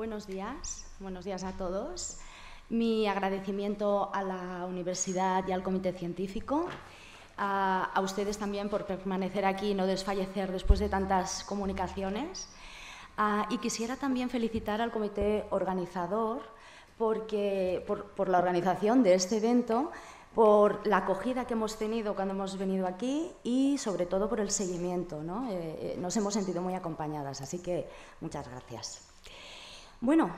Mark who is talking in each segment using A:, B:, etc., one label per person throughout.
A: Buenos días, buenos días a todos. Mi agradecimiento a la universidad y al comité científico, a, ustedes también por permanecer aquí y no desfallecer después de tantas comunicaciones. y quisiera también felicitar al comité organizador porque, por, la organización de este evento, por la acogida que hemos tenido cuando hemos venido aquí y sobre todo por el seguimiento. ¿no? Eh, eh, nos hemos sentido muy acompañadas, así que muchas gracias. Bueno,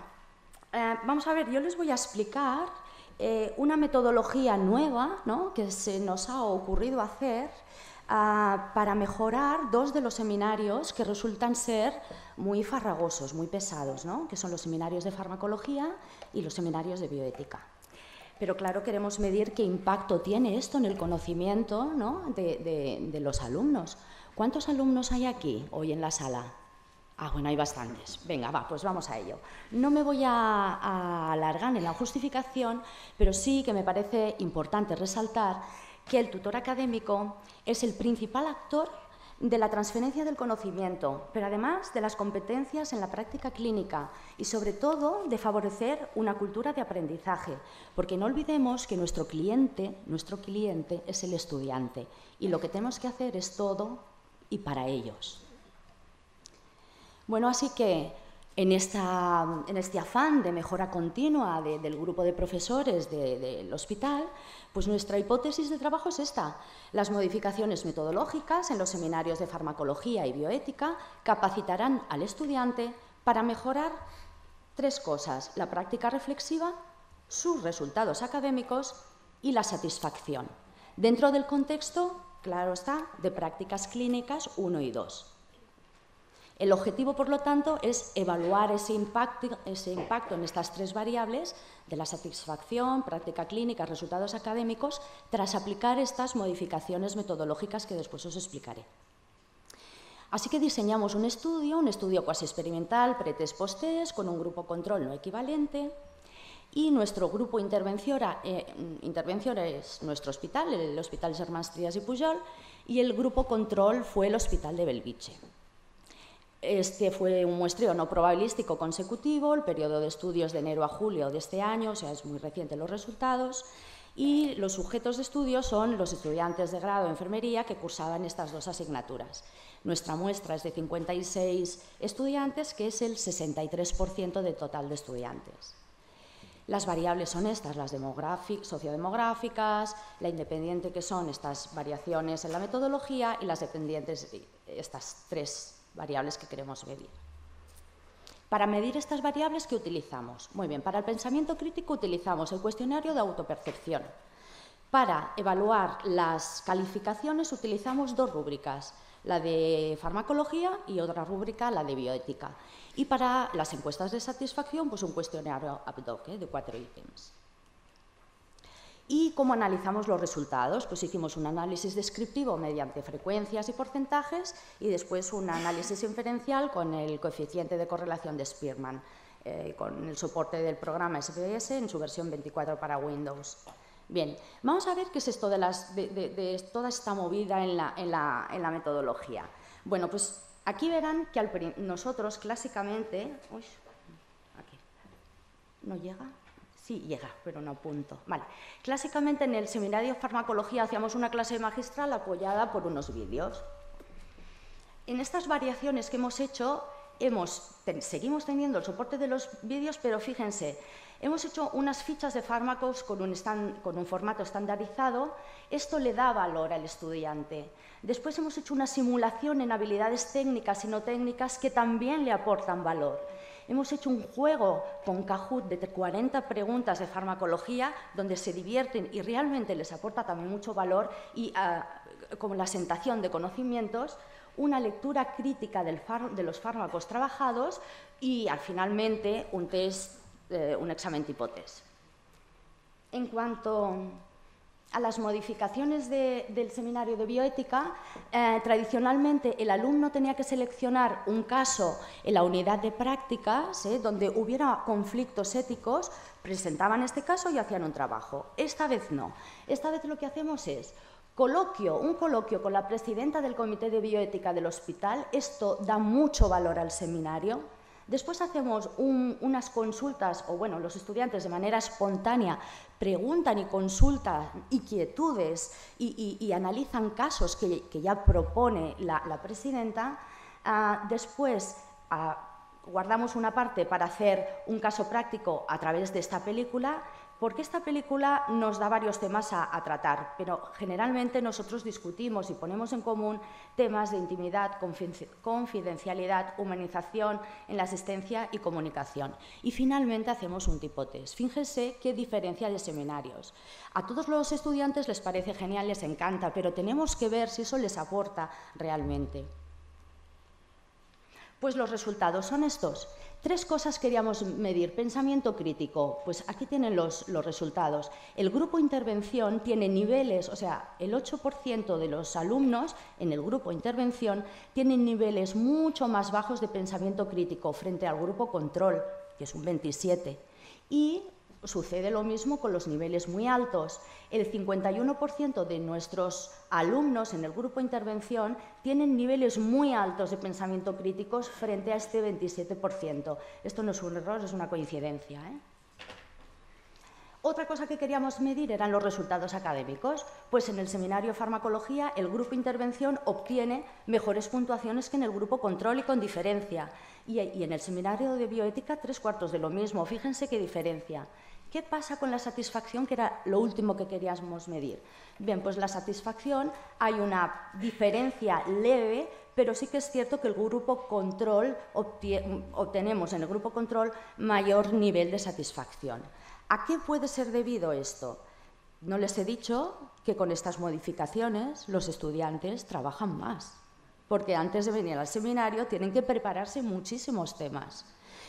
A: eh, vamos a ver, yo les voy a explicar eh, una metodología nueva que se nos ha ocurrido hacer ah, para mejorar dos de los seminarios que resultan ser muy farragosos, muy pesados, que son los seminarios de farmacología y los seminarios de bioética. Pero claro, queremos medir qué impacto tiene esto en el conocimiento de los alumnos. ¿Cuántos alumnos hay aquí hoy en la sala? Ah, bueno, hay bastantes. Venga, va, pues vamos a ello. No me voy a, alargar en la justificación, pero sí que me parece importante resaltar que el tutor académico es el principal actor de la transferencia del conocimiento, pero además de las competencias en la práctica clínica y sobre todo de favorecer una cultura de aprendizaje, porque no olvidemos que nuestro cliente, nuestro cliente es el estudiante y lo que tenemos que hacer es todo y para ellos. Bueno, así que en, este afán de mejora continua del grupo de profesores del hospital, pues nuestra hipótesis de trabajo es esta. Las modificaciones metodológicas en los seminarios de farmacología y bioética capacitarán al estudiante para mejorar tres cosas, la práctica reflexiva, sus resultados académicos y la satisfacción, dentro del contexto, claro está, de prácticas clínicas 1 y 2. El objetivo, por lo tanto, es evaluar ese impacto, en estas tres variables de la satisfacción, práctica clínica, resultados académicos, tras aplicar estas modificaciones metodológicas que después os explicaré. Así que diseñamos un estudio, un estudio cuasi experimental, pre-test, post-test, con un grupo control no equivalente, y nuestro grupo intervención, eh, es nuestro hospital, el Hospital Germán Trías y Pujol, y el grupo control fue el Hospital de Belviche. Este fue un muestreo no probabilístico consecutivo, el periodo de estudios de enero a julio de este año, o sea, es muy reciente los resultados, y los sujetos de estudio son los estudiantes de grado de enfermería que cursaban estas dos asignaturas. Nuestra muestra es de 56 estudiantes, que es el 63% del total de estudiantes. Las variables son estas, las sociodemográficas, la independiente que son estas variaciones en la metodología y las dependientes, estas tres variables que queremos medir. Para medir estas variables, ¿qué utilizamos? Muy bien, para el pensamiento crítico utilizamos el cuestionario de autopercepción. Para evaluar las calificaciones utilizamos dos rúbricas, la de farmacología y otra rúbrica, la de bioética. Y para las encuestas de satisfacción, pues un cuestionario abdoc de cuatro ítems. ¿Y cómo analizamos los resultados? Pues hicimos un análisis descriptivo mediante frecuencias y porcentajes y después un análisis inferencial con el coeficiente de correlación de Spearman, eh, con el soporte del programa SBS en su versión 24 para Windows. Bien, vamos a ver qué es esto de, toda esta movida en la, metodología. Bueno, pues aquí verán que nosotros clásicamente... Uy, aquí, ¿no llega? Sí, llega, pero no punto. Vale. Clásicamente en el seminario de farmacología hacíamos una clase magistral apoyada por unos vídeos. En estas variaciones que hemos hecho, hemos, seguimos teniendo el soporte de los vídeos, pero fíjense, hemos hecho unas fichas de fármacos con un, con un formato estandarizado. Esto le da valor al estudiante. Después hemos hecho una simulación en habilidades técnicas y no técnicas que también le aportan valor. Hemos hecho un juego con Kahoot de 40 preguntas de farmacología donde se divierten y realmente les aporta también mucho valor y ah, como la sentación de conocimientos, una lectura crítica de los fármacos trabajados y finalmente un test, eh, un examen tipo test. En cuanto a las modificaciones del seminario de bioética, eh, tradicionalmente el alumno tenía que seleccionar un caso en la unidad de prácticas eh, donde hubiera conflictos éticos, presentaban este caso y hacían un trabajo. Esta vez no. Esta vez lo que hacemos es coloquio, un coloquio con la presidenta del Comité de Bioética del hospital. Esto da mucho valor al seminario Después hacemos unas consultas, o bueno, los estudiantes de manera espontánea preguntan y consultan inquietudes y, analizan casos que, ya propone la, presidenta. Ah, después ah, guardamos una parte para hacer un caso práctico a través de esta película porque esta película nos da varios temas a, tratar, pero generalmente nosotros discutimos y ponemos en común temas de intimidad, confidencialidad, humanización en la asistencia y comunicación. Y finalmente hacemos un tipo test. Fíjense qué diferencia de seminarios. A todos los estudiantes les parece genial, les encanta, pero tenemos que ver si eso les aporta realmente. Pues los resultados son estos. Tres cosas queríamos medir. Pensamiento crítico, pues aquí tienen los, resultados. El grupo intervención tiene niveles, o sea, el 8% de los alumnos en el grupo intervención tienen niveles mucho más bajos de pensamiento crítico frente al grupo control, que es un 27. Y Sucede lo mismo con los niveles muy altos. El 51% de nuestros alumnos en el grupo intervención tienen niveles muy altos de pensamiento críticos frente a este 27%. Esto no es un error, es una coincidencia. ¿eh? Otra cosa que queríamos medir eran los resultados académicos. Pues en el seminario farmacología el grupo intervención obtiene mejores puntuaciones que en el grupo control y con diferencia. Y en el seminario de bioética tres cuartos de lo mismo. Fíjense qué diferencia. ¿Qué pasa con la satisfacción, que era lo último que queríamos medir? Bien, pues la satisfacción hay una diferencia leve, pero sí que es cierto que el grupo control obtenemos en el grupo control mayor nivel de satisfacción. ¿A qué puede ser debido esto? No les he dicho que con estas modificaciones los estudiantes trabajan más, porque antes de venir al seminario tienen que prepararse muchísimos temas.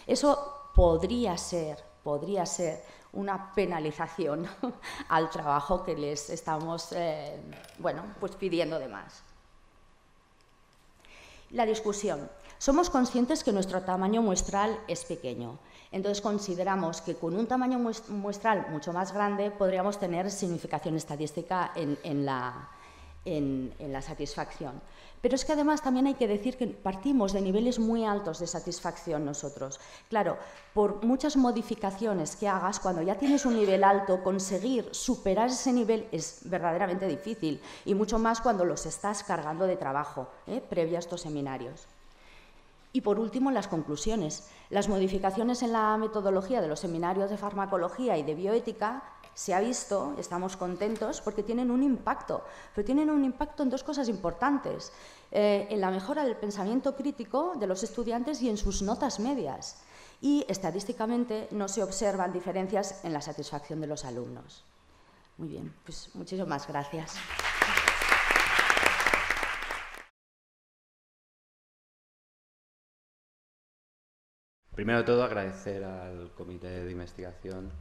A: Eso podría ser, podría ser una penalización al trabajo que les estamos eh, bueno, pues pidiendo de más. La discusión. Somos conscientes que nuestro tamaño muestral es pequeño. Entonces consideramos que con un tamaño muestral mucho más grande podríamos tener significación estadística en la satisfacción. Pero es que además también hay que decir que partimos de niveles muy altos de satisfacción nosotros. Claro, por muchas modificaciones que hagas, cuando ya tienes un nivel alto, conseguir superar ese nivel es verdaderamente difícil, y mucho más cuando los estás cargando de trabajo, ¿eh? previo a estos seminarios. Y por último, las conclusiones. Las modificaciones en la metodología de los seminarios de farmacología y de bioética se ha visto, estamos contentos, porque tienen un impacto, pero tienen un impacto en dos cosas importantes, eh, en la mejora del pensamiento crítico de los estudiantes y en sus notas medias. Y estadísticamente no se observan diferencias en la satisfacción de los alumnos. Muy bien, pues muchísimas gracias.
B: Primero todo, agradecer al Comité de Investigación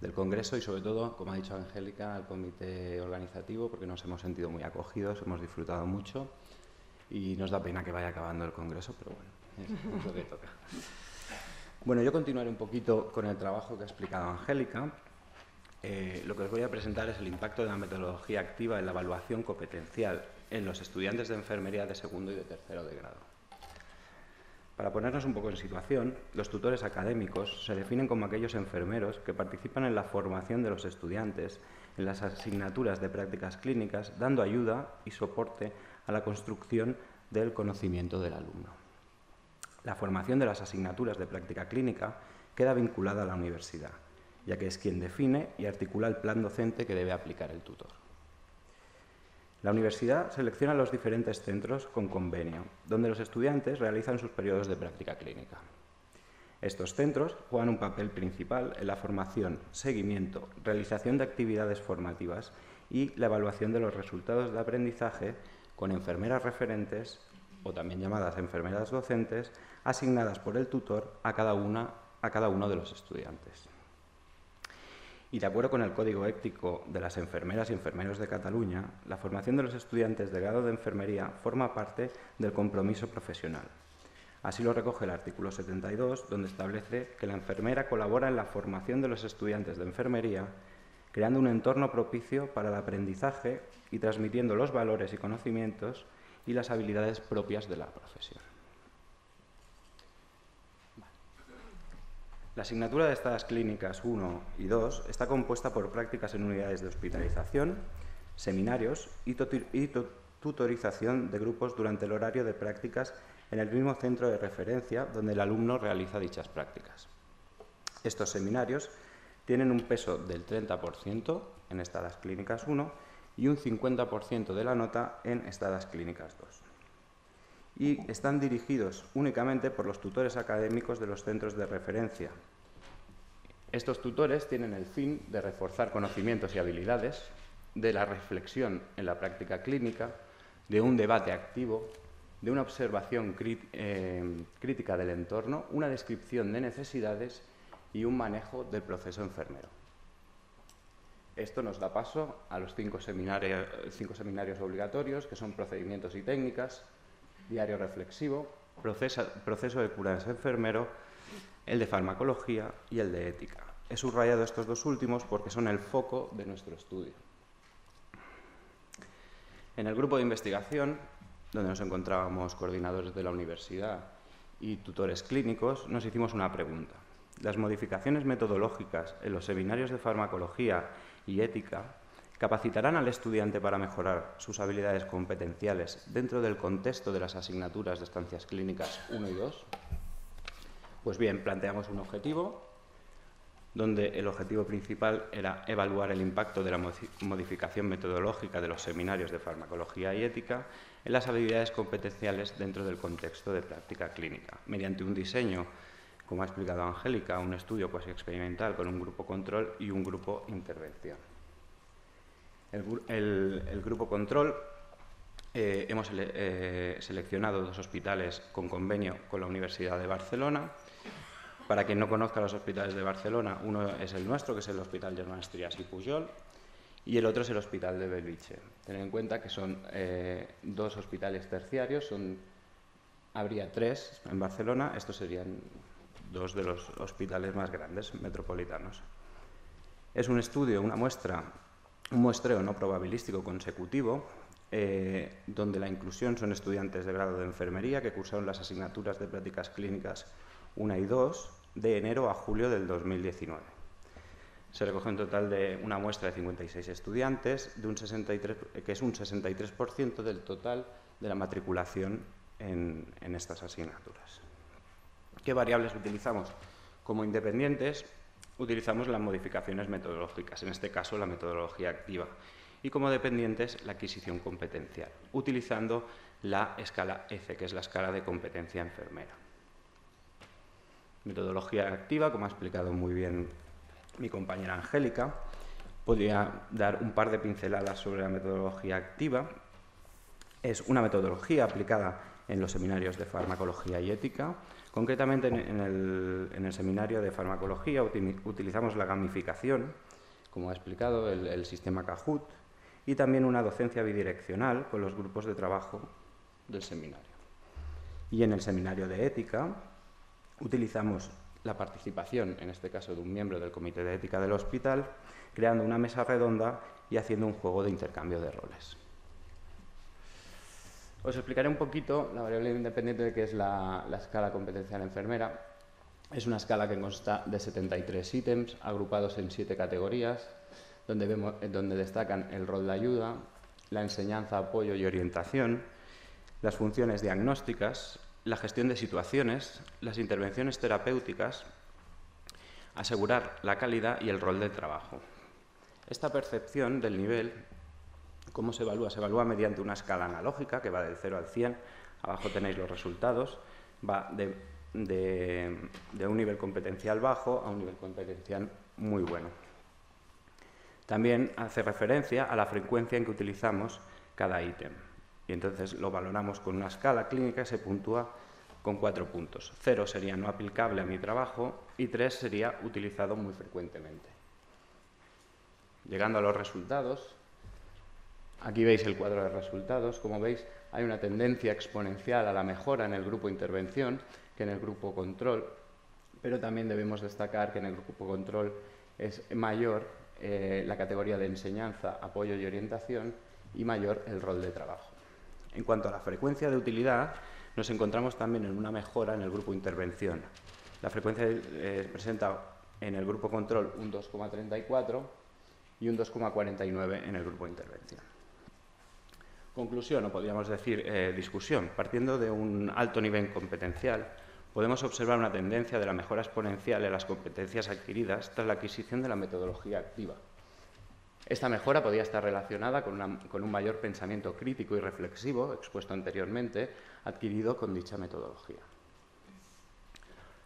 B: del Congreso y sobre todo, como ha dicho Angélica, al comité organizativo porque nos hemos sentido muy acogidos, hemos disfrutado mucho y nos da pena que vaya acabando el Congreso, pero bueno, es, lo que toca. Bueno, yo continuaré un poquito con el trabajo que ha explicado Angélica. Eh, lo que os voy a presentar es el impacto de la metodología activa en la evaluación competencial en los estudiantes de enfermería de segundo y de tercero de grado. Para ponernos un poco en situación, los tutores académicos se definen como aquellos enfermeros que participan en la formación de los estudiantes en las asignaturas de prácticas clínicas, dando ayuda y soporte a la construcción del conocimiento del alumno. La formación de las asignaturas de práctica clínica queda vinculada a la universidad, ya que es quien define y articula el plan docente que debe aplicar el tutor. La universidad selecciona los diferentes centros con convenio, donde los estudiantes realizan sus periodos de práctica clínica. Estos centros juegan un papel principal en la formación, seguimiento, realización de actividades formativas y la evaluación de los resultados de aprendizaje con enfermeras referentes, o también llamadas enfermeras docentes, asignadas por el tutor a cada, una, a cada uno de los estudiantes. Y de acuerdo con el Código Ético de las Enfermeras y Enfermeros de Cataluña, la formación de los estudiantes de grado de enfermería forma parte del compromiso profesional. Así lo recoge el artículo 72, donde establece que la enfermera colabora en la formación de los estudiantes de enfermería, creando un entorno propicio para el aprendizaje y transmitiendo los valores y conocimientos y las habilidades propias de la profesión. La asignatura de estadas clínicas 1 y 2 está compuesta por prácticas en unidades de hospitalización, seminarios y, tutorización de grupos durante el horario de prácticas en el mismo centro de referencia donde el alumno realiza dichas prácticas. Estos seminarios tienen un peso del 30% en estadas clínicas 1 y un 50% de la nota en estadas clínicas 2. Y están dirigidos únicamente por los tutores académicos de los centros de referencia. Estos tutores tienen el fin de reforzar conocimientos y habilidades, de la reflexión en la práctica clínica, de un debate activo, de una observación eh, crítica del entorno, una descripción de necesidades y un manejo del proceso enfermero. Esto nos da paso a los cinco seminarios, cinco seminarios obligatorios, que son procedimientos y técnicas, diario reflexivo, proceso, de curas enfermero, el de farmacología y el de ética. He subrayado estos dos últimos porque son el foco de nuestro estudio. En el grupo de investigación, donde nos encontrábamos coordinadores de la universidad y tutores clínicos, nos hicimos una pregunta. Las modificaciones metodológicas en los seminarios de farmacología y ética capacitarán al estudiante para mejorar sus habilidades competenciales dentro del contexto de las asignaturas de estancias clínicas 1 y 2? Pues bien, planteamos un objetivo donde el objetivo principal era evaluar el impacto de la modificación metodológica de los seminarios de farmacología y ética en las habilidades competenciales dentro del contexto de práctica clínica, mediante un diseño como ha explicado Angélica, un estudio pues, experimental con un grupo control y un grupo intervención. El, grupo control eh, hemos eh, seleccionado dos hospitales con convenio con la Universidad de Barcelona. Para quien no conozca los hospitales de Barcelona, uno es el nuestro, que es el Hospital Germán Estrias y Pujol, y el otro es el Hospital de Belviche. Tened en cuenta que son eh, dos hospitales terciarios, son, habría tres en Barcelona, estos serían dos de los hospitales más grandes metropolitanos. Es un estudio, una muestra, un muestreo no probabilístico consecutivo, eh, donde la inclusión son estudiantes de grado de enfermería que cursaron las asignaturas de prácticas clínicas 1 y 2 de enero a julio del 2019. Se recoge un total de una muestra de 56 estudiantes, de un 63, que es un 63% del total de la matriculación en estas asignaturas. ¿Qué variables utilizamos? Como independientes, utilizamos las modificaciones metodológicas, en este caso la metodología activa, y como dependientes la adquisición competencial, utilizando la escala ECE, que es la escala de competencia enfermera. Metodología activa, como ha explicado muy bien mi compañera Angélica, podría dar un par de pinceladas sobre la metodología activa. Es una metodología aplicada en los seminarios de farmacología y ética, Concretamente, en el, seminario de farmacología utilizamos la gamificación, como ha explicado, el, sistema Kahoot, y también una docencia bidireccional con los grupos de trabajo del seminario. Y en el seminario de ética utilizamos la participación, en este caso de un miembro del comité de ética del hospital, creando una mesa redonda y haciendo un juego de intercambio de roles. Os explicaré un poquito la variable independiente de qué es la, escala competencial enfermera. Es una escala que consta de 73 ítems agrupados en siete categorías, donde, vemos, donde destacan el rol de ayuda, la enseñanza, apoyo y orientación, las funciones diagnósticas, la gestión de situaciones, las intervenciones terapéuticas, asegurar la calidad y el rol de trabajo. Esta percepción del nivel ¿Cómo se evalúa? Se evalúa mediante una escala analógica que va del 0 al 100. Abajo tenéis los resultados. Va de, un nivel competencial bajo a un nivel competencial muy bueno. También hace referencia a la frecuencia en que utilizamos cada ítem. Y entonces lo valoramos con una escala clínica y se puntúa con cuatro puntos. Cero sería no aplicable a mi trabajo y tres sería utilizado muy frecuentemente. Llegando a los resultados, Aquí veis el cuadro de resultados. Como veis, hay una tendencia exponencial a la mejora en el grupo intervención que en el grupo control, pero también debemos destacar que en el grupo control es mayor eh, la categoría de enseñanza, apoyo y orientación y mayor el rol de trabajo. En cuanto a la frecuencia de utilidad, nos encontramos también en una mejora en el grupo intervención. La frecuencia eh, presenta en el grupo control un 2,34 y un 2,49 en el grupo intervención. Conclusión, o podríamos decir eh, discusión. Partiendo de un alto nivel competencial, podemos observar una tendencia de la mejora exponencial en las competencias adquiridas tras la adquisición de la metodología activa. Esta mejora podría estar relacionada con, un mayor pensamiento crítico y reflexivo, expuesto anteriormente, adquirido con dicha metodología.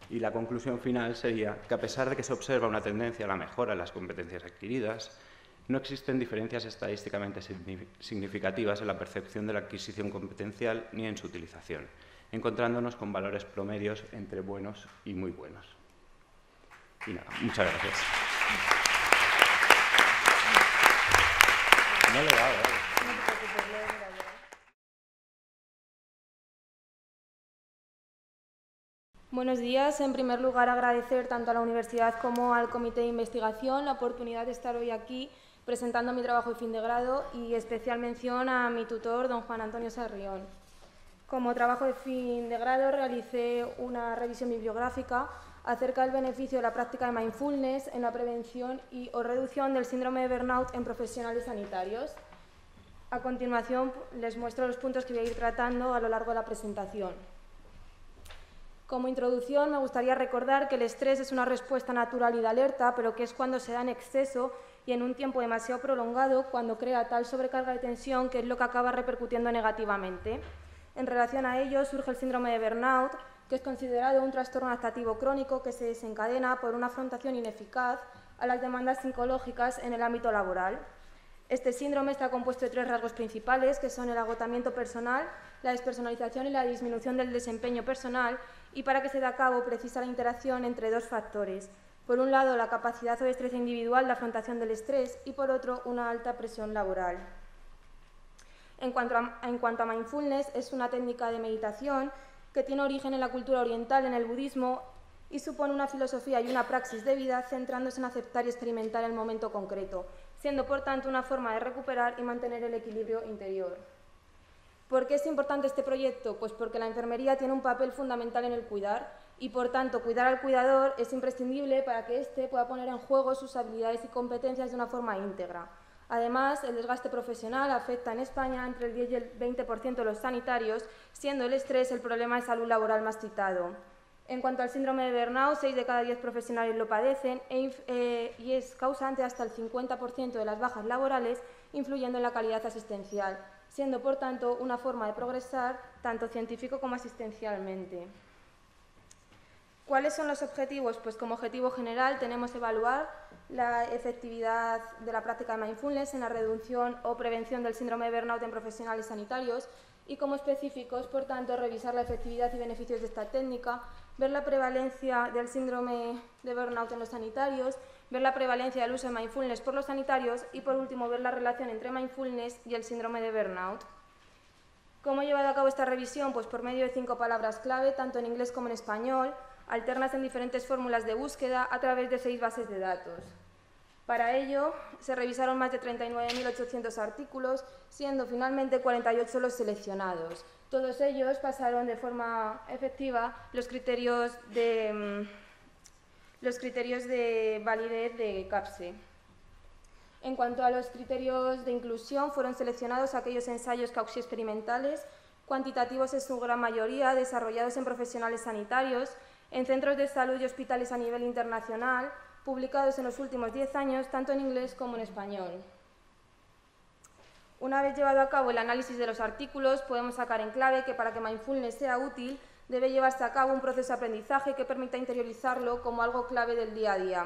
B: Y la conclusión final sería que, a pesar de que se observa una tendencia a la mejora en las competencias adquiridas, no existen diferencias estadísticamente significativas en la percepción de la adquisición competencial ni en su utilización, encontrándonos con valores promedios entre buenos y muy buenos. Y nada, muchas gracias.
C: Buenos días. En primer lugar, agradecer tanto a la universidad como al comité de investigación la oportunidad de estar hoy aquí presentando mi trabajo de fin de grado y especial mención a mi tutor, don Juan Antonio Sarrión. Como trabajo de fin de grado realicé una revisión bibliográfica acerca del beneficio de la práctica de mindfulness en la prevención y o reducción del síndrome de burnout en profesionales sanitarios. A continuación les muestro los puntos que voy a ir tratando a lo largo de la presentación. Como introducción me gustaría recordar que el estrés es una respuesta natural y de alerta, pero que es cuando se da en exceso y en un tiempo demasiado prolongado cuando crea tal sobrecarga de tensión que es lo que acaba repercutiendo negativamente. En relación a ello surge el síndrome de burnout, que es considerado un trastorno adaptativo crónico que se desencadena por una afrontación ineficaz a las demandas psicológicas en el ámbito laboral. Este síndrome está compuesto de tres rasgos principales, que son el agotamiento personal, la despersonalización y la disminución del desempeño personal, y para que se dé a cabo precisa la interacción entre dos factores. Por un lado, la capacidad o destreza individual de afrontación del estrés y por otro, una alta presión laboral. En cuanto, a, en cuanto a mindfulness, es una técnica de meditación que tiene origen en la cultura oriental, en el budismo, y supone una filosofía y una praxis de vida centrándose en aceptar y experimentar el momento concreto, siendo por tanto una forma de recuperar y mantener el equilibrio interior. ¿Por qué es importante este proyecto? Pues porque la enfermería tiene un papel fundamental en el cuidar y por tanto cuidar al cuidador es imprescindible para que éste pueda poner en juego sus habilidades y competencias de una forma íntegra. Además, el desgaste profesional afecta en España entre el 10 y el 20% de los sanitarios, siendo el estrés el problema de salud laboral más citado. En cuanto al síndrome de burnout, 6 de cada 10 profesionales lo padecen e eh, y es causante hasta el 50% de las bajas laborales, influyendo en la calidad asistencial siendo por tanto una forma de progresar tanto científico como asistencialmente. ¿Cuáles son los objetivos? Pues como objetivo general tenemos evaluar la efectividad de la práctica de mindfulness en la reducción o prevención del síndrome de burnout en profesionales sanitarios y como específicos, por tanto, revisar la efectividad y beneficios de esta técnica, ver la prevalencia del síndrome de burnout en los sanitarios, ver la prevalencia del uso de mindfulness por los sanitarios y, por último, ver la relación entre mindfulness y el síndrome de burnout. ¿Cómo he llevado a cabo esta revisión? Pues por medio de cinco palabras clave, tanto en inglés como en español, alternas en diferentes fórmulas de búsqueda a través de seis bases de datos. Para ello, se revisaron más de 39.800 artículos, siendo finalmente 48 los seleccionados. Todos ellos pasaron de forma efectiva los criterios de, mm, los criterios de validez de CAPSE. En cuanto a los criterios de inclusión, fueron seleccionados aquellos ensayos cauxi experimentales, cuantitativos en su gran mayoría, desarrollados en profesionales sanitarios, en centros de salud y hospitales a nivel internacional, publicados en los últimos 10 años, tanto en inglés como en español. Una vez llevado a cabo el análisis de los artículos, podemos sacar en clave que para que mindfulness sea útil, debe llevarse a cabo un proceso de aprendizaje que permita interiorizarlo como algo clave del día a día.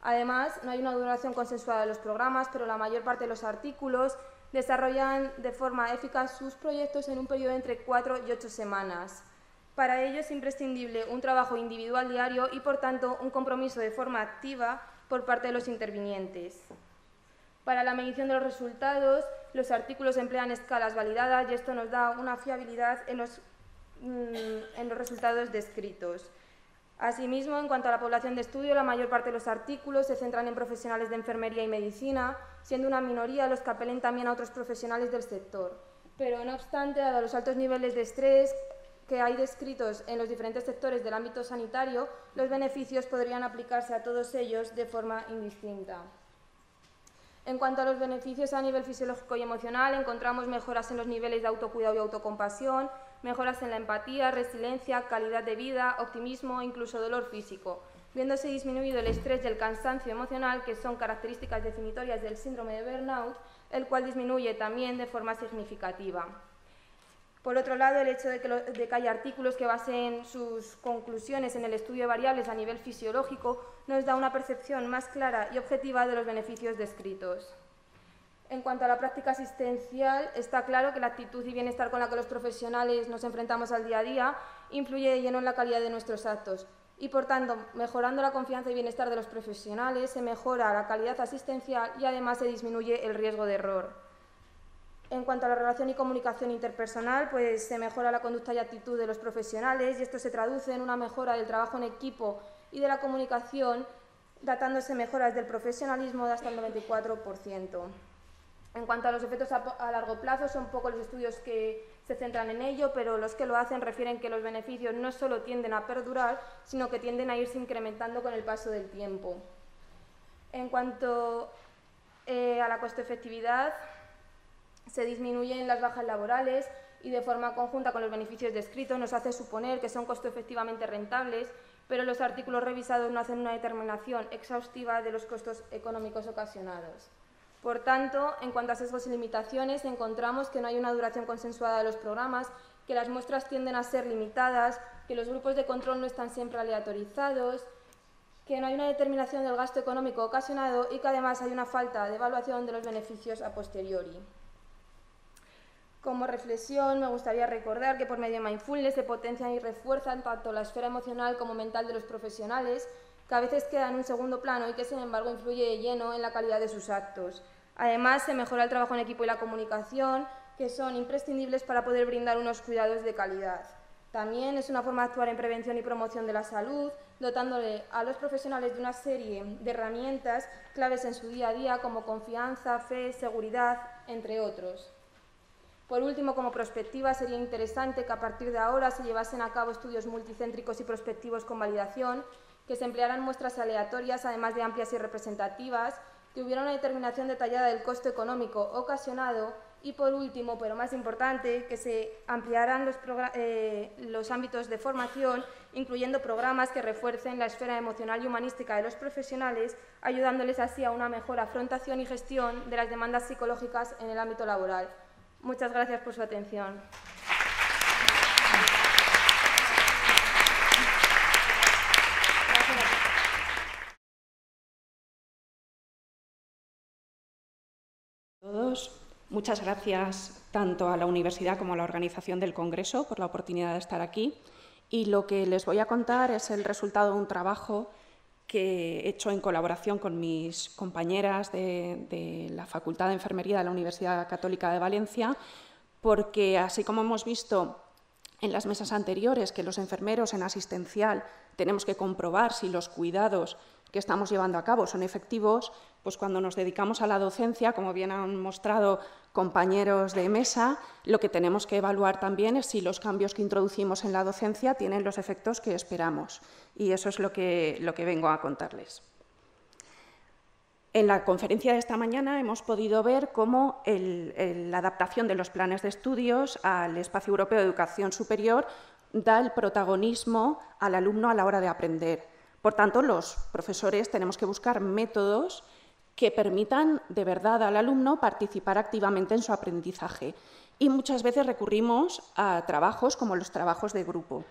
C: Además, no hay una duración consensuada de los programas, pero la mayor parte de los artículos desarrollan de forma eficaz sus proyectos en un periodo entre 4 y 8 semanas. Para ello es imprescindible un trabajo individual diario y, por tanto, un compromiso de forma activa por parte de los intervinientes. Para la medición de los resultados, los artículos emplean escalas validadas y esto nos da una fiabilidad en los, mm, en los resultados descritos. Asimismo, en cuanto a la población de estudio, la mayor parte de los artículos se centran en profesionales de enfermería y medicina, siendo una minoría los que apelen también a otros profesionales del sector. Pero, no obstante, dado los altos niveles de estrés que hay descritos en los diferentes sectores del ámbito sanitario, los beneficios podrían aplicarse a todos ellos de forma indistinta. En cuanto a los beneficios a nivel fisiológico y emocional, encontramos mejoras en los niveles de autocuidado y autocompasión, mejoras en la empatía, resiliencia, calidad de vida, optimismo e incluso dolor físico, viéndose disminuido el estrés y el cansancio emocional, que son características definitorias del síndrome de burnout, el cual disminuye también de forma significativa. Por otro lado, el hecho de que, haya artículos que basen sus conclusiones en el estudio de variables a nivel fisiológico nos da una percepción más clara y objetiva de los beneficios descritos. En cuanto a la práctica asistencial, está claro que la actitud y bienestar con la que los profesionales nos enfrentamos al día a día influye de lleno en la calidad de nuestros actos y, por tanto, mejorando la confianza y bienestar de los profesionales, se mejora la calidad asistencial y, además, se disminuye el riesgo de error. En cuanto a la relación y comunicación interpersonal, pues se mejora la conducta y actitud de los profesionales y esto se traduce en una mejora del trabajo en equipo y de la comunicación, datándose mejoras del profesionalismo de hasta el 94%. En cuanto a los efectos a, largo plazo, son pocos los estudios que se centran en ello, pero los que lo hacen refieren que los beneficios no solo tienden a perdurar, sino que tienden a irse incrementando con el paso del tiempo. En cuanto eh, a la coste-efectividad, se disminuyen las bajas laborales y de forma conjunta con los beneficios descritos nos hace suponer que son costo efectivamente rentables, pero los artículos revisados no hacen una determinación exhaustiva de los costos económicos ocasionados. Por tanto, en cuanto a sesgos y limitaciones, encontramos que no hay una duración consensuada de los programas, que las muestras tienden a ser limitadas, que los grupos de control no están siempre aleatorizados, que no hay una determinación del gasto económico ocasionado y que además hay una falta de evaluación de los beneficios a posteriori. Como reflexión, me gustaría recordar que por medio de mindfulness se potencian y refuerzan tanto la esfera emocional como mental de los profesionales, que a veces quedan en un segundo plano y que, sin embargo, influye de lleno en la calidad de sus actos. Además, se mejora el trabajo en equipo y la comunicación, que son imprescindibles para poder brindar unos cuidados de calidad. También es una forma de actuar en prevención y promoción de la salud, dotándole a los profesionales de una serie de herramientas claves en su día a día como confianza, fe, seguridad, entre otros. Por último, como prospectiva, sería interesante que a partir de ahora se llevasen a cabo estudios multicéntricos y prospectivos con validación, que se emplearan muestras aleatorias, además de amplias y representativas, que hubiera una determinación detallada del costo económico ocasionado y, por último, pero más importante, que se ampliaran los, eh, los ámbitos de formación, incluyendo programas que refuercen la esfera emocional y humanística de los profesionales, ayudándoles así a una mejor afrontación y gestión de las demandas psicológicas en el ámbito laboral. Muchas gracias por su atención.
D: todos. Muchas gracias tanto a la universidad como a la organización del Congreso por la oportunidad de estar aquí. Y lo que les voy a contar es el resultado de un trabajo que he hecho en colaboración con mis compañeras de, la Facultad de Enfermería de la Universidad Católica de Valencia, porque así como hemos visto en las mesas anteriores que los enfermeros en asistencial tenemos que comprobar si los cuidados que estamos llevando a cabo son efectivos, pues cuando nos dedicamos a la docencia, como bien han mostrado compañeros de mesa, lo que tenemos que evaluar también es si los cambios que introducimos en la docencia tienen los efectos que esperamos. Y eso es lo que, lo que vengo a contarles. En la conferencia de esta mañana hemos podido ver cómo la adaptación de los planes de estudios al espacio europeo de educación superior da el protagonismo al alumno a la hora de aprender. Por tanto, los profesores tenemos que buscar métodos que permitan de verdad al alumno participar activamente en su aprendizaje. Y muchas veces recurrimos a trabajos como los trabajos de grupo.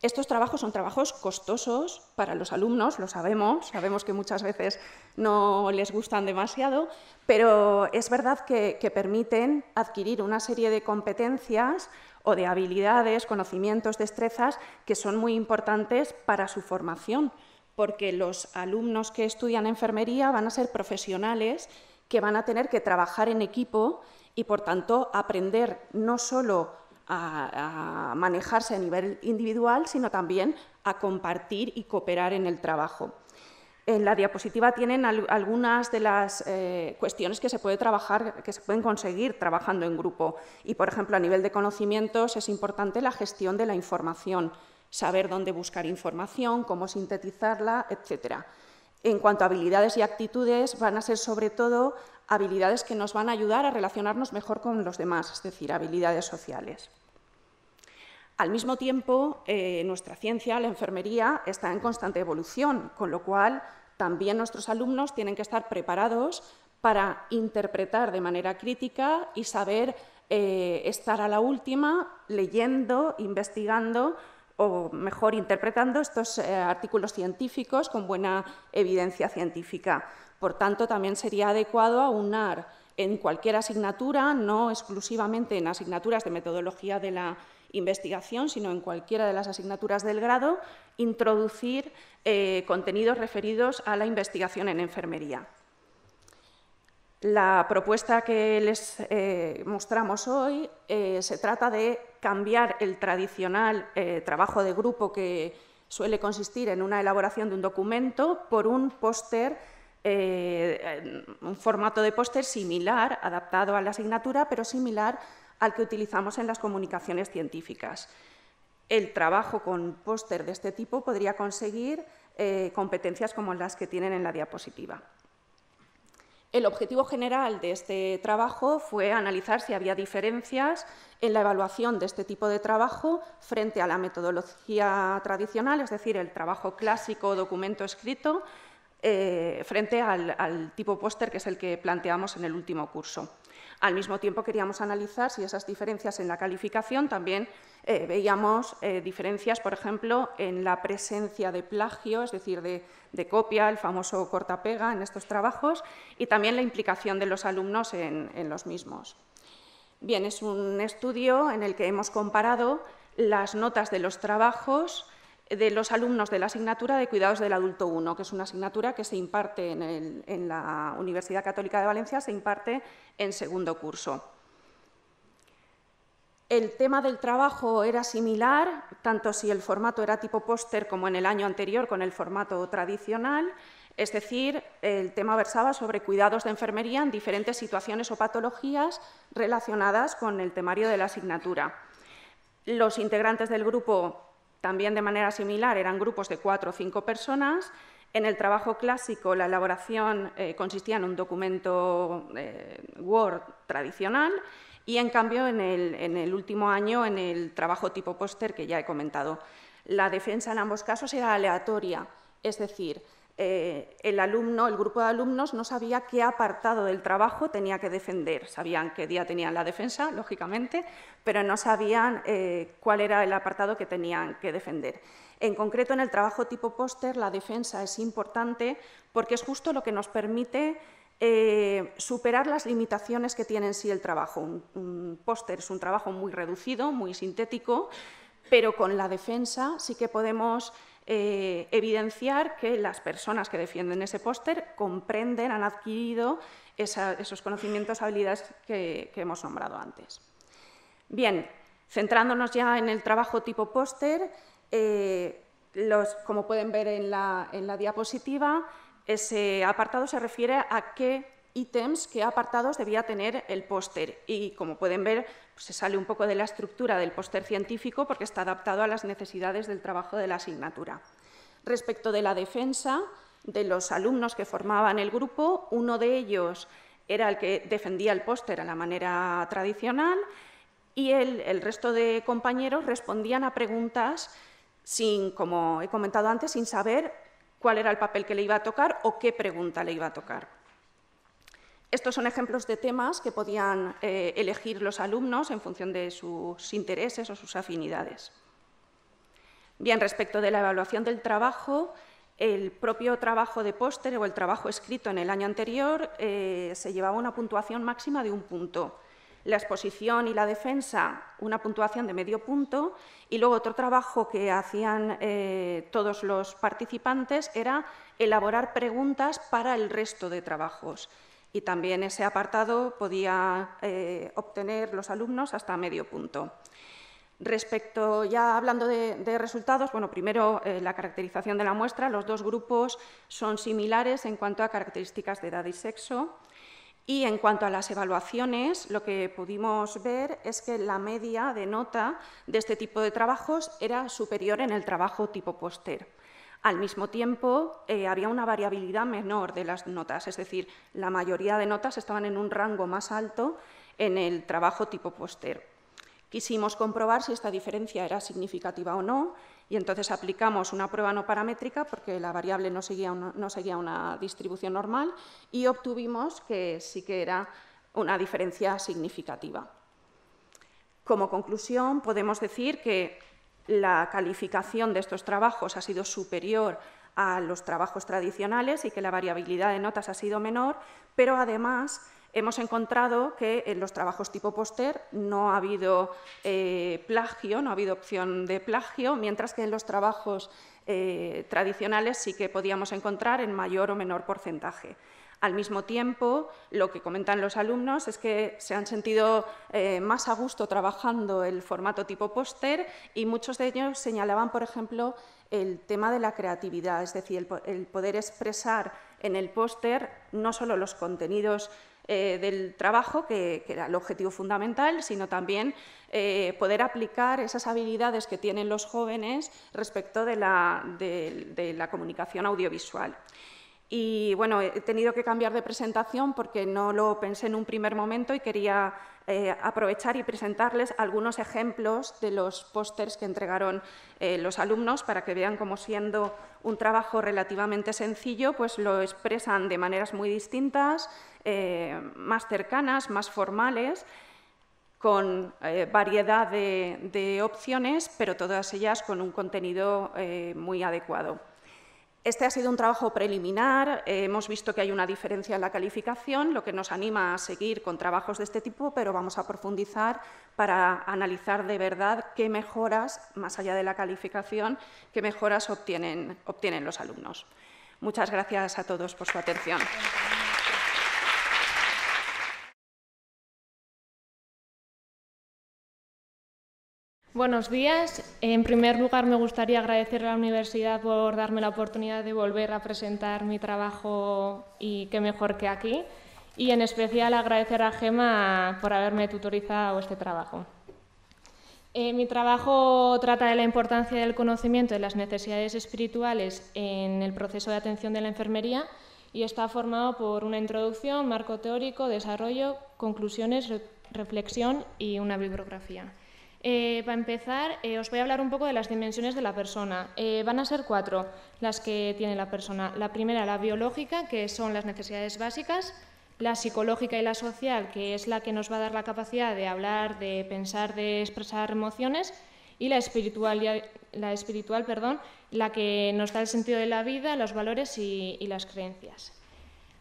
D: Estos trabajos son trabajos costosos para los alumnos, lo sabemos, sabemos que muchas veces no les gustan demasiado, pero es verdad que, permiten adquirir una serie de competencias o de habilidades, conocimientos, destrezas que son muy importantes para su formación, porque los alumnos que estudian enfermería van a ser profesionales que van a tener que trabajar en equipo y, por tanto, aprender no solo a, manejarse a nivel individual, sino también a compartir y cooperar en el trabajo. En la diapositiva tienen algunas de las eh, cuestiones que se, puede trabajar, que se pueden conseguir trabajando en grupo. Y, por ejemplo, a nivel de conocimientos es importante la gestión de la información, saber dónde buscar información, cómo sintetizarla, etc. En cuanto a habilidades y actitudes, van a ser sobre todo habilidades que nos van a ayudar a relacionarnos mejor con los demás, es decir, habilidades sociales. Al mismo tiempo, eh, nuestra ciencia, la enfermería, está en constante evolución, con lo cual también nuestros alumnos tienen que estar preparados para interpretar de manera crítica y saber eh, estar a la última leyendo, investigando o mejor interpretando estos eh, artículos científicos con buena evidencia científica. Por tanto, también sería adecuado aunar en cualquier asignatura, no exclusivamente en asignaturas de metodología de la investigación, sino en cualquiera de las asignaturas del grado, introducir eh, contenidos referidos a la investigación en enfermería. La propuesta que les eh, mostramos hoy se trata de cambiar el tradicional trabajo de grupo que suele consistir en una elaboración de un documento por un póster, un formato de póster similar, adaptado a la asignatura, pero similar al que utilizamos en las comunicaciones científicas. El trabajo con póster de este tipo podría conseguir eh, competencias como las que tienen en la diapositiva. El objetivo general de este trabajo fue analizar si había diferencias en la evaluación de este tipo de trabajo frente a la metodología tradicional, es decir, el trabajo clásico documento escrito, eh, frente al tipo póster que es el que planteamos en el último curso. Al mismo tiempo queríamos analizar si esas diferencias en la calificación también eh, veíamos eh, diferencias, por ejemplo, en la presencia de plagio, es decir, de, copia, el famoso cortapega en estos trabajos, y también la implicación de los alumnos en, en los mismos. Bien, es un estudio en el que hemos comparado las notas de los trabajos de los alumnos de la asignatura de Cuidados del Adulto 1, que es una asignatura que se imparte en, la Universidad Católica de Valencia, se imparte en segundo curso. El tema del trabajo era similar, tanto si el formato era tipo póster como en el año anterior con el formato tradicional, es decir, el tema versaba sobre cuidados de enfermería en diferentes situaciones o patologías relacionadas con el temario de la asignatura. Los integrantes del grupo también de manera similar eran grupos de cuatro o cinco personas. En el trabajo clásico la elaboración eh, consistía en un documento eh, Word tradicional y en cambio en el, último año en el trabajo tipo póster que ya he comentado. La defensa en ambos casos era aleatoria, es decir, eh, el alumno, el grupo de alumnos no sabía qué apartado del trabajo tenía que defender. Sabían qué día tenían la defensa, lógicamente, pero no sabían eh, cuál era el apartado que tenían que defender. En concreto, en el trabajo tipo póster, la defensa es importante porque es justo lo que nos permite eh, superar las limitaciones que tiene en sí el trabajo. un póster es un trabajo muy reducido, muy sintético, pero con la defensa sí que podemos eh, evidenciar que las personas que defienden ese póster comprenden, han adquirido esos conocimientos, habilidades que, hemos nombrado antes. Bien, centrándonos ya en el trabajo tipo póster, eh, como pueden ver en la, en la diapositiva, ese apartado se refiere a qué ítems, qué apartados debía tener el póster. Y como pueden ver, pues, se sale un poco de la estructura del póster científico porque está adaptado a las necesidades del trabajo de la asignatura. Respecto de la defensa de los alumnos que formaban el grupo, uno de ellos era el que defendía el póster a la manera tradicional y el, el resto de compañeros respondían a preguntas sin, como he comentado antes, sin saber cuál era el papel que le iba a tocar o qué pregunta le iba a tocar. Estos son ejemplos de temas que podían eh, elegir los alumnos en función de sus intereses o sus afinidades. Bien, respecto de la evaluación del trabajo, el propio trabajo de póster o el trabajo escrito en el año anterior eh, se llevaba una puntuación máxima de un punto. La exposición y la defensa, una puntuación de medio punto, y luego otro trabajo que hacían eh, todos los participantes era elaborar preguntas para el resto de trabajos y también ese apartado podía eh, obtener los alumnos hasta medio punto. Respecto, ya hablando de, resultados, bueno, primero eh, la caracterización de la muestra. Los dos grupos son similares en cuanto a características de edad y sexo. Y en cuanto a las evaluaciones, lo que pudimos ver es que la media de nota de este tipo de trabajos era superior en el trabajo tipo póster. Al mismo tiempo, eh, había una variabilidad menor de las notas, es decir, la mayoría de notas estaban en un rango más alto en el trabajo tipo póster. Quisimos comprobar si esta diferencia era significativa o no y entonces aplicamos una prueba no paramétrica porque la variable no seguía una, distribución normal y obtuvimos que sí que era una diferencia significativa. Como conclusión, podemos decir que la calificación de estos trabajos ha sido superior a los trabajos tradicionales y que la variabilidad de notas ha sido menor, pero además hemos encontrado que en los trabajos tipo póster no ha habido eh, plagio, no ha habido opción de plagio, mientras que en los trabajos eh, tradicionales sí que podíamos encontrar en mayor o menor porcentaje. Al mismo tiempo, lo que comentan los alumnos es que se han sentido eh, más a gusto trabajando el formato tipo póster y muchos de ellos señalaban, por ejemplo, el tema de la creatividad, es decir, el poder expresar en el póster no solo los contenidos eh, del trabajo, que, era el objetivo fundamental, sino también eh, poder aplicar esas habilidades que tienen los jóvenes respecto de la, comunicación audiovisual. Y bueno, he tenido que cambiar de presentación porque no lo pensé en un primer momento y quería eh, aprovechar y presentarles algunos ejemplos de los pósters que entregaron los alumnos para que vean cómo siendo un trabajo relativamente sencillo, pues lo expresan de maneras muy distintas, eh, más cercanas, más formales, con eh, variedad de, opciones, pero todas ellas con un contenido eh, muy adecuado. Este ha sido un trabajo preliminar, hemos visto que hay una diferencia en la calificación, lo que nos anima a seguir con trabajos de este tipo, pero vamos a profundizar para analizar de verdad qué mejoras, más allá de la calificación, qué mejoras obtienen, obtienen los alumnos. Muchas gracias a todos por su atención.
E: Buenos días. En primer lugar, me gustaría agradecer a la universidad por darme la oportunidad de volver a presentar mi trabajo y qué mejor que aquí. Y en especial agradecer a Gema por haberme tutorizado este trabajo. Eh, mi trabajo trata de la importancia del conocimiento de las necesidades espirituales en el proceso de atención de la enfermería y está formado por una introducción, marco teórico, desarrollo, conclusiones, reflexión y una bibliografía. Eh, para empezar, eh, os voy a hablar un poco de las dimensiones de la persona. Eh, van a ser cuatro las que tiene la persona. La primera, la biológica, que son las necesidades básicas. La psicológica y la social, que es la que nos va a dar la capacidad de hablar, de pensar, de expresar emociones. Y la espiritual, la, espiritual perdón, la que nos da el sentido de la vida, los valores y las creencias.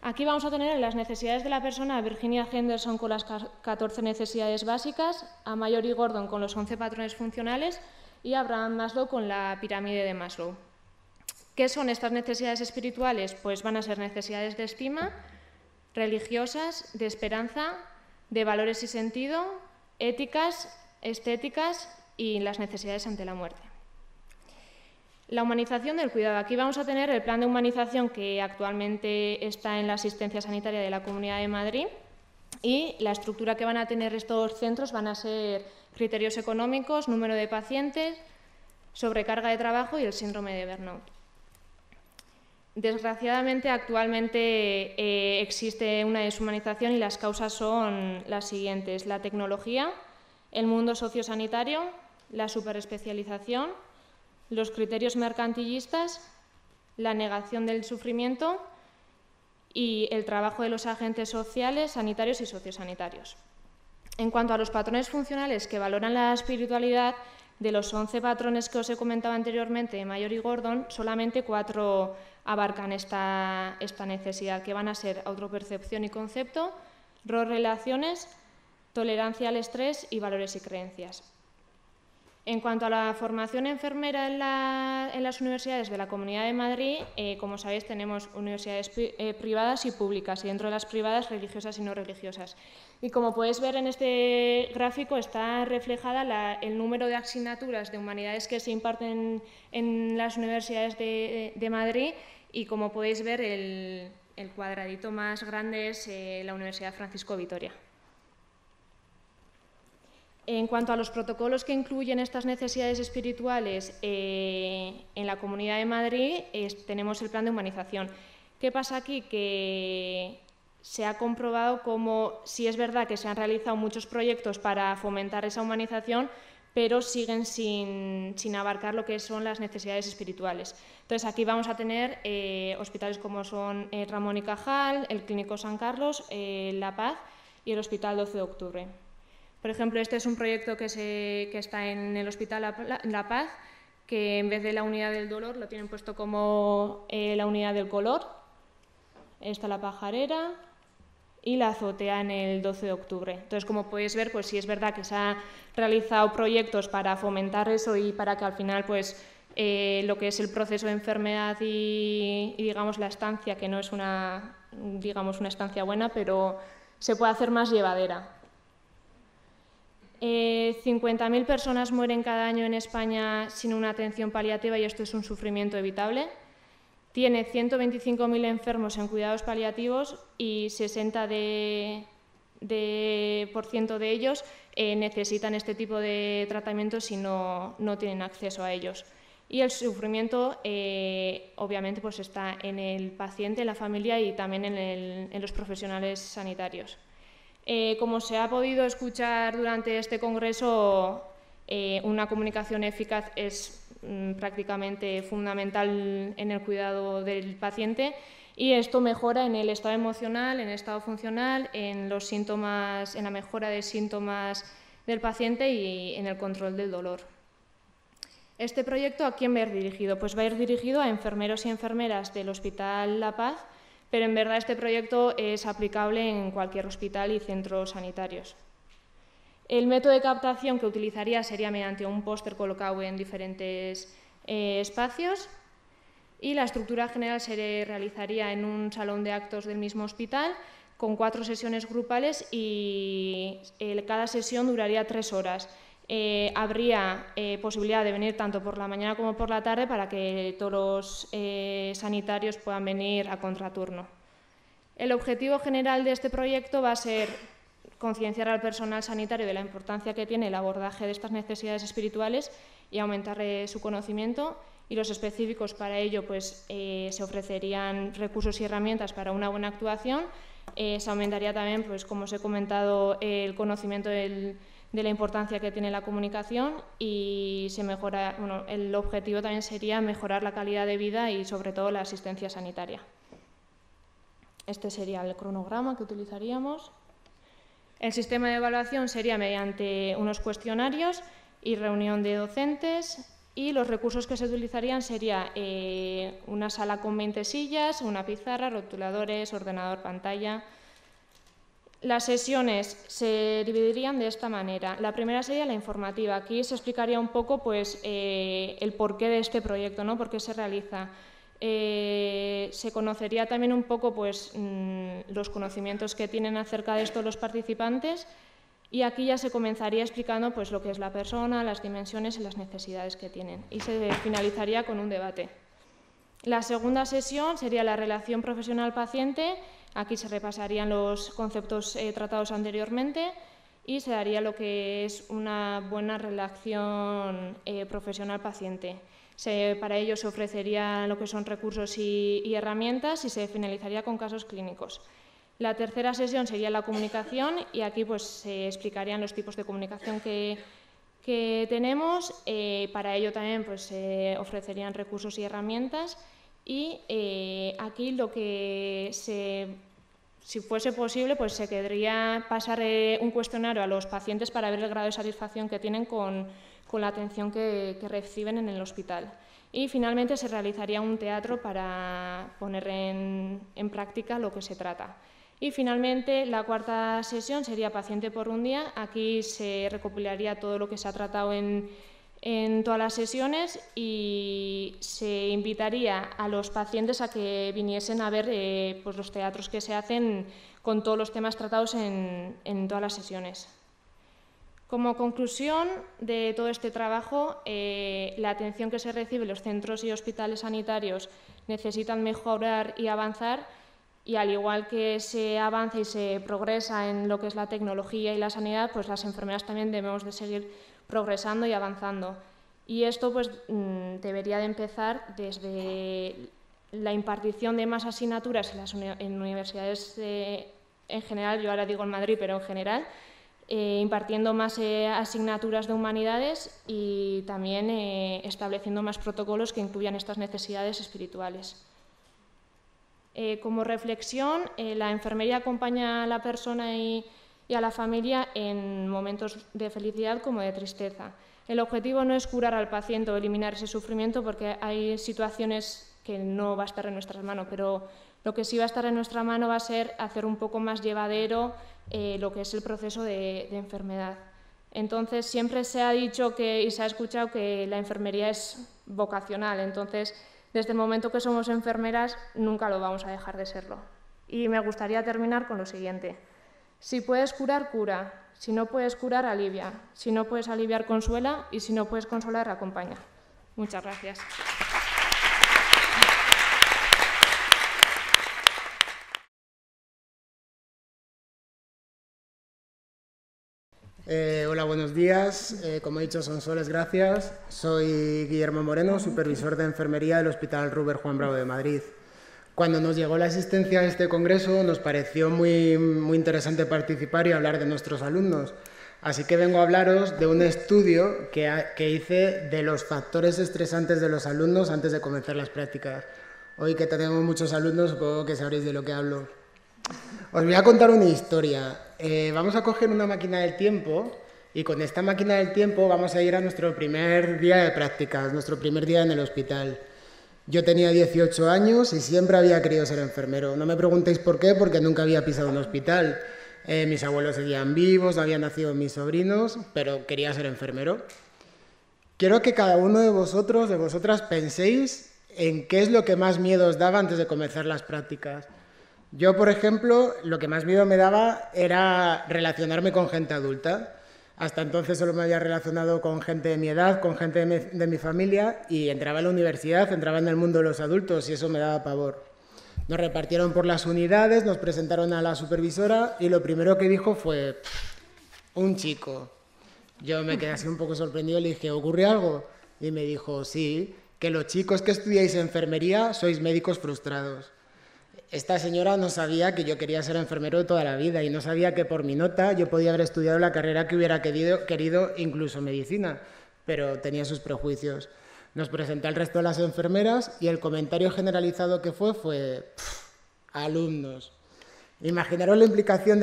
E: Aquí vamos a tener las necesidades de la persona a Virginia Henderson con las 14 necesidades básicas, a Mayori Gordon con los 11 patrones funcionales y a Abraham Maslow con la pirámide de Maslow. ¿Qué son estas necesidades espirituales? Pues van a ser necesidades de estima, religiosas, de esperanza, de valores y sentido, éticas, estéticas y las necesidades ante la muerte. La humanización del cuidado. Aquí vamos a tener el plan de humanización que actualmente está en la asistencia sanitaria de la Comunidad de Madrid y la estructura que van a tener estos centros van a ser criterios económicos, número de pacientes, sobrecarga de trabajo y el síndrome de burnout. Desgraciadamente, actualmente eh, existe una deshumanización y las causas son las siguientes. La tecnología, el mundo sociosanitario, la superespecialización, los criterios mercantilistas, la negación del sufrimiento y el trabajo de los agentes sociales, sanitarios y sociosanitarios. En cuanto a los patrones funcionales que valoran la espiritualidad, de los 11 patrones que os he comentado anteriormente, Mayor y Gordon, solamente cuatro abarcan esta, esta necesidad, que van a ser autopercepción y concepto, relaciones, tolerancia al estrés y valores y creencias. En cuanto a la formación enfermera en, las universidades de la Comunidad de Madrid, eh, como sabéis, tenemos universidades eh, privadas y públicas, y dentro de las privadas religiosas y no religiosas. Y como podéis ver en este gráfico, está reflejada el número de asignaturas de humanidades que se imparten en las universidades de, Madrid, y como podéis ver, el, cuadradito más grande es eh, la Universidad Francisco Vitoria. En cuanto a los protocolos que incluyen estas necesidades espirituales eh, en la Comunidad de Madrid, tenemos el plan de humanización. ¿Qué pasa aquí? Que se ha comprobado como si es verdad que se han realizado muchos proyectos para fomentar esa humanización, pero siguen sin, abarcar lo que son las necesidades espirituales. Entonces aquí vamos a tener eh, hospitales como son eh, Ramón y Cajal, el Clínico San Carlos, La Paz y el Hospital 12 de Octubre. Por ejemplo, este es un proyecto que, se, está en el Hospital La, Paz, que en vez de la unidad del dolor lo tienen puesto como eh, la unidad del color. Está la pajarera y la azotea en el 12 de octubre. Entonces, como podéis ver, pues sí es verdad que se han realizado proyectos para fomentar eso y para que al final, pues, eh, lo que es el proceso de enfermedad y, digamos la estancia, que no es una, digamos, una estancia buena, pero se puede hacer más llevadera. 50.000 eh, personas mueren cada año en España sin una atención paliativa y esto es un sufrimiento evitable. Tiene 125.000 enfermos en cuidados paliativos y 60 de, por ciento de ellos eh, necesitan este tipo de tratamientos y no, tienen acceso a ellos. Y el sufrimiento, eh, obviamente, pues está en el paciente, en la familia y también en los profesionales sanitarios. Eh, como se ha podido escuchar durante este congreso, eh, una comunicación eficaz es mm, prácticamente fundamental en el cuidado del paciente y esto mejora en el estado emocional, en el estado funcional, en los síntomas, en la mejora de síntomas del paciente y en el control del dolor. Este proyecto, ¿a quién va a ir dirigido? Pues va a ir dirigido a enfermeros y enfermeras del Hospital La Paz, pero en verdad este proyecto es aplicable en cualquier hospital y centros sanitarios. El método de captación que utilizaría sería mediante un póster colocado en diferentes eh, espacios y la estructura general se realizaría en un salón de actos del mismo hospital con cuatro sesiones grupales y cada sesión duraría tres horas. Eh, habría eh, posibilidad de venir tanto por la mañana como por la tarde para que todos los eh, sanitarios puedan venir a contraturno. El objetivo general de este proyecto va a ser concienciar al personal sanitario de la importancia que tiene el abordaje de estas necesidades espirituales y aumentar su conocimiento y los específicos para ello pues se ofrecerían recursos y herramientas para una buena actuación se aumentaría también pues como os he comentado el conocimiento de la importancia que tiene la comunicación y se mejora, bueno, el objetivo también sería mejorar la calidad de vida y sobre todo la asistencia sanitaria. Este sería el cronograma que utilizaríamos. El sistema de evaluación sería mediante unos cuestionarios y reunión de docentes y los recursos que se utilizarían sería eh, una sala con 20 sillas, una pizarra, rotuladores, ordenador, pantalla, las sesiones se dividirían de esta manera. La primera sería la informativa. Aquí se explicaría un poco pues, eh, el porqué de este proyecto, ¿no? por qué se realiza. Eh, se conocería también un poco pues, mm, los conocimientos que tienen acerca de esto los participantes y aquí ya se comenzaría explicando pues, lo que es la persona, las dimensiones y las necesidades que tienen. Y se finalizaría con un debate. La segunda sesión sería la relación profesional-paciente Aquí se repasarían los conceptos eh, tratados anteriormente y se daría lo que es una buena relación eh, profesional-paciente. para ello se ofrecerían lo que son recursos y, herramientas y se finalizaría con casos clínicos. La tercera sesión sería la comunicación y aquí pues, se explicarían los tipos de comunicación que, tenemos. Eh, para ello también pues, se ofrecerían recursos y herramientas y aquí lo que si fuese posible, pues se querría pasar eh, un cuestionario a los pacientes para ver el grado de satisfacción que tienen con, la atención que, reciben en el hospital. Y finalmente se realizaría un teatro para poner en, práctica lo que se trata. Y finalmente la cuarta sesión sería paciente por un día. Aquí se recopilaría todo lo que se ha tratado en, en todas las sesiones y se invitaría a los pacientes a que viniesen a ver eh, pues los teatros que se hacen con todos los temas tratados en, todas las sesiones. Como conclusión de todo este trabajo, eh, la atención que se recibe en los centros y hospitales sanitarios necesitan mejorar y avanzar y al igual que se avanza y se progresa en lo que es la tecnología y la sanidad, pues las enfermeras también debemos de seguir progresando y avanzando. Y esto pues mm, debería de empezar desde la impartición de más asignaturas en las universidades en general, yo ahora digo en Madrid, pero en general, eh, impartiendo más eh, asignaturas de humanidades y también eh, estableciendo más protocolos que incluyan estas necesidades espirituales. Como reflexión, la enfermería acompaña a la persona y, a la familia en momentos de felicidad como de tristeza. El objetivo no es curar al paciente o eliminar ese sufrimiento porque hay situaciones que no va a estar en nuestras manos, pero lo que sí va a estar en nuestra mano va a ser hacer un poco más llevadero eh, lo que es el proceso de, enfermedad. Entonces, siempre se ha dicho que, y se ha escuchado que la enfermería es vocacional. Entonces, desde el momento que somos enfermeras, nunca lo vamos a dejar de serlo. Y me gustaría terminar con lo siguiente. Si puedes curar, cura. Si no puedes curar, alivia. Si no puedes aliviar, consuela. Y si no puedes consolar, acompaña. Muchas gracias.
F: Eh, hola, buenos días. Eh, como he dicho, son soles, gracias. Soy Guillermo Moreno, supervisor de enfermería del Hospital Ruber Juan Bravo de Madrid. Cuando nos llegó la asistencia a este congreso, nos pareció muy, muy interesante participar y hablar de nuestros alumnos. Así que vengo a hablaros de un estudio que, que hice de los factores estresantes de los alumnos antes de comenzar las prácticas. Hoy que tenemos muchos alumnos, supongo que sabréis de lo que hablo. Os voy a contar una historia. Eh, vamos a coger una máquina del tiempo y con esta máquina del tiempo vamos a ir a nuestro primer día de prácticas, nuestro primer día en el hospital. Yo tenía 18 años y siempre había querido ser enfermero. No me preguntéis por qué, porque nunca había pisado un hospital. Eh, mis abuelos seguían vivos, habían nacido mis sobrinos, pero quería ser enfermero. Quiero que cada uno de vosotros, de vosotras, penséis en qué es lo que más miedo os daba antes de comenzar las prácticas. Yo, por ejemplo, lo que más miedo me daba era relacionarme con gente adulta. Hasta entonces solo me había relacionado con gente de mi edad, con gente de mi, familia y entraba en la universidad, entraba en el mundo de los adultos y eso me daba pavor. Nos repartieron por las unidades, nos presentaron a la supervisora y lo primero que dijo fue, un chico. Yo me quedé así un poco sorprendido le dije, ¿ocurre algo? Y me dijo, sí, que los chicos que estudiáis enfermería sois médicos frustrados esta señora no sabía que yo quería ser enfermero toda la vida y no sabía que por mi nota yo podía haber estudiado la carrera que hubiera querido, querido incluso medicina, pero tenía sus prejuicios. Nos presenté al resto de las enfermeras y el comentario generalizado que fue fue, alumnos. Imaginaros la implicación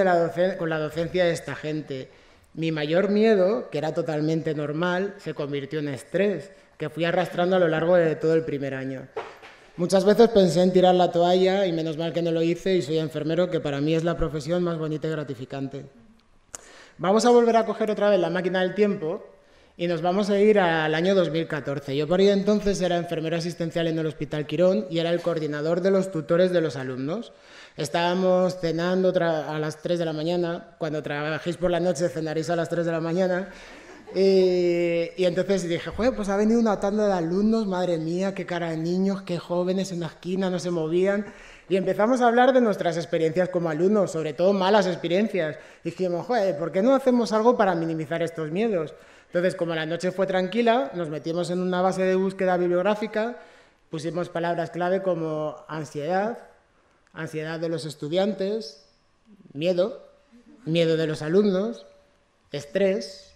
F: con la docencia de esta gente. Mi mayor miedo, que era totalmente normal, se convirtió en estrés, que fui arrastrando a lo largo de todo el primer año. Muchas veces pensé en tirar la toalla y menos mal que no lo hice y soy enfermero, que para mí es la profesión más bonita y gratificante. Vamos a volver a coger otra vez la máquina del tiempo y nos vamos a ir al año 2014. Yo por ahí entonces era enfermero asistencial en el Hospital Quirón y era el coordinador de los tutores de los alumnos. Estábamos cenando a las 3 de la mañana, cuando trabajéis por la noche cenaréis a las 3 de la mañana y entonces dije, Joder, pues ha venido una tanda de alumnos, madre mía, qué cara de niños, qué jóvenes en la esquina, no se movían. Y empezamos a hablar de nuestras experiencias como alumnos, sobre todo malas experiencias. Dijimos, Joder, ¿por qué no hacemos algo para minimizar estos miedos? Entonces, como la noche fue tranquila, nos metimos en una base de búsqueda bibliográfica, pusimos palabras clave como ansiedad, ansiedad de los estudiantes, miedo, miedo de los alumnos, estrés,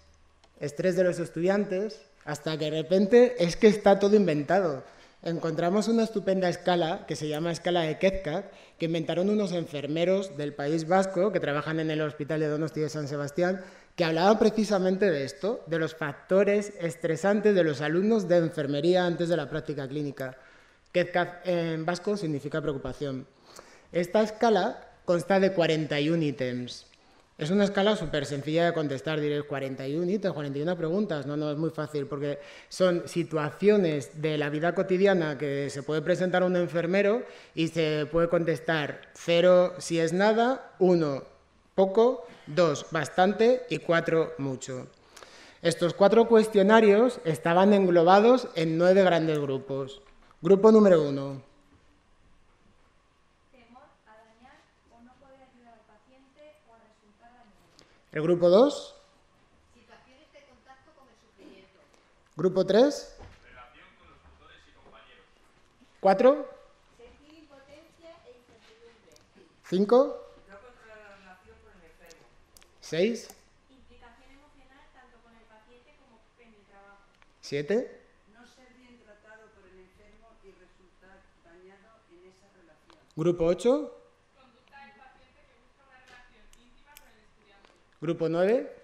F: estrés de los estudiantes, hasta que de repente es que está todo inventado. Encontramos una estupenda escala que se llama escala de Kezka, que inventaron unos enfermeros del País Vasco que trabajan en el Hospital de Donosti de San Sebastián, que hablaban precisamente de esto, de los factores estresantes de los alumnos de enfermería antes de la práctica clínica. Kezka en vasco significa preocupación. Esta escala consta de 41 ítems Es una escala súper sencilla de contestar, diréis 41 ítems, 41 preguntas. No, no, es muy fácil porque son situaciones de la vida cotidiana que se puede presentar un enfermero y se puede contestar 0 si es nada, 1 poco, 2 bastante y 4 mucho. Estos cuatro cuestionarios estaban englobados en nueve grandes grupos. Grupo número 1. El grupo 2. Situaciones de contacto con el sufrimiento. Grupo 3. Relación con los tutores y compañeros. 4. Sentir impotencia e incertidumbre. 5. No controlar la relación con el enfermo. 6. Implicación emocional tanto con el paciente como en el trabajo. 7. Grupo 8. Grupo 9.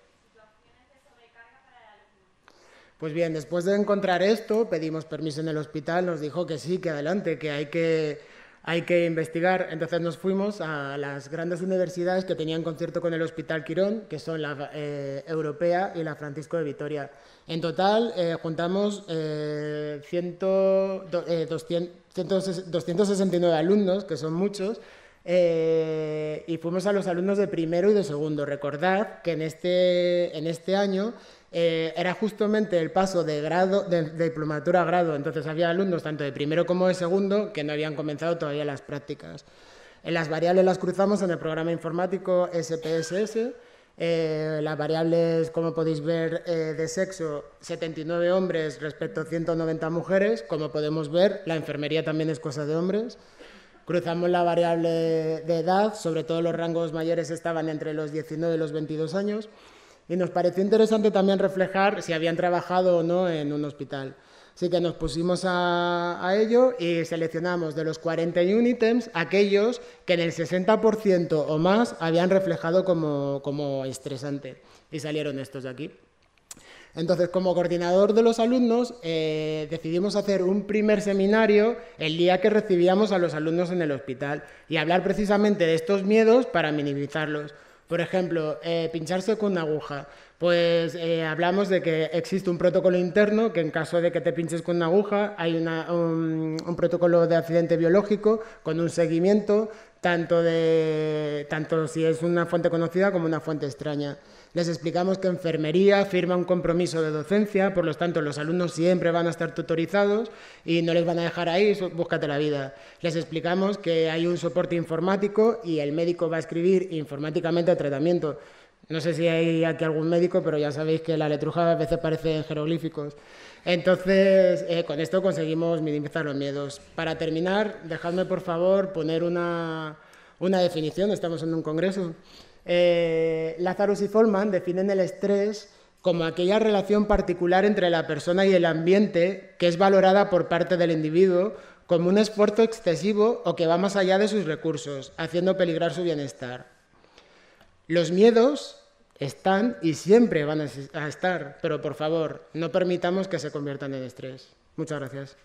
F: Pues bien, después de encontrar esto, pedimos permiso en el hospital, nos dijo que sí, que adelante, que hay que, hay que investigar. Entonces nos fuimos a las grandes universidades que tenían concierto con el Hospital Quirón, que son la eh, Europea y la Francisco de Vitoria. En total eh, juntamos eh, 100, 200, 269 alumnos, que son muchos, eh, y fuimos a los alumnos de primero y de segundo. Recordad que en este, en este año eh, era justamente el paso de, grado, de, diplomatura a grado, entonces había alumnos tanto de primero como de segundo que no habían comenzado todavía las prácticas. En las variables las cruzamos en el programa informático SPSS. Eh, las variables, como podéis ver, de sexo, 79 hombres respecto a 190 mujeres. Como podemos ver, la enfermería también es cosa de hombres. Cruzamos la variable de edad, sobre todo los rangos mayores estaban entre los 19 y los 22 años, y nos pareció interesante también reflejar si habían trabajado o no en un hospital. Así que nos pusimos a, ello y seleccionamos de los 41 ítems aquellos que en el 60% o más habían reflejado como, como estresante. Y salieron estos de aquí. Entonces, como coordinador de los alumnos, eh, decidimos hacer un primer seminario el día que recibíamos a los alumnos en el hospital y hablar precisamente de estos miedos para minimizarlos. Por ejemplo, eh, pincharse con una aguja. Pues eh, hablamos de que existe un protocolo interno que en caso de que te pinches con una aguja hay un, un, protocolo de accidente biológico con un seguimiento tanto, de, tanto si es una fuente conocida como una fuente extraña. Les explicamos que enfermería firma un compromiso de docencia, por lo tanto los alumnos siempre van a estar tutorizados y no les van a dejar ahí, búscate la vida. Les explicamos que hay un soporte informático y el médico va a escribir informáticamente el tratamiento. No sé si hay aquí algún médico, pero ya sabéis que la letruja a veces parece jeroglíficos. Entonces, eh, con esto conseguimos minimizar los miedos. Para terminar, dejadme por favor poner una, una definición, estamos en un congreso. Eh, Lazarus y Folman definen el estrés como aquella relación particular entre la persona y el ambiente que es valorada por parte del individuo como un esfuerzo excesivo o que va más allá de sus recursos, haciendo peligrar su bienestar. Los miedos están y siempre van a estar, pero por favor, no permitamos que se conviertan en estrés. Muchas gracias.